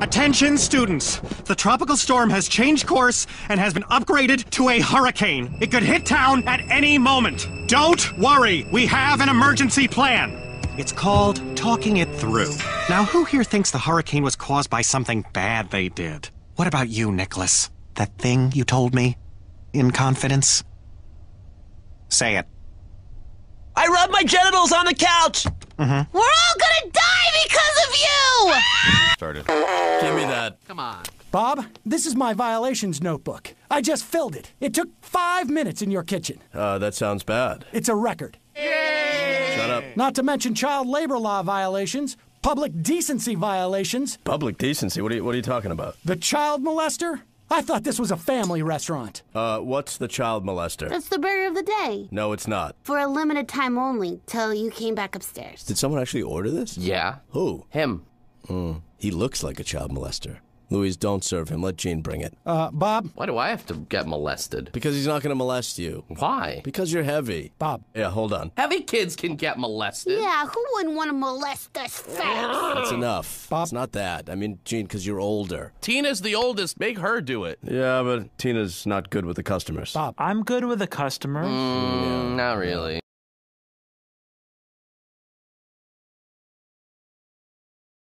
Attention, students. The tropical storm has changed course and has been upgraded to a hurricane. It could hit town at any moment. Don't worry, we have an emergency plan. It's called talking it through. Now, who here thinks the hurricane was caused by something bad they did? What about you, Nicholas? That thing you told me? In confidence? Say it. I rubbed my genitals on the couch! Mm-hmm. We're all gonna die because of you! Started. Give me that. Come on. Bob, this is my violations notebook. I just filled it. It took five minutes in your kitchen. Uh, that sounds bad. It's a record. Shut up. Not to mention child labor law violations, public decency violations, Public decency. What are you, what are you talking about? the child molester. I thought this was a family restaurant. Uh, what's the child molester? That's the burger of the day. No, it's not. For a limited time only, till you came back upstairs. Did someone actually order this? Yeah. Who? Him. He looks like a child molester. Louise, don't serve him. Let Gene bring it. Uh, Bob, Why do I have to get molested? Because he's not going to molest you. Why? Because you're heavy. Bob. Yeah, hold on. Heavy kids can get molested. Yeah, who wouldn't want to molest us fast? That's enough. Bob. It's not that. I mean, Gene, because you're older. Tina's the oldest. Make her do it. Yeah, but Tina's not good with the customers. Bob. I'm good with the customers. Mm, not really.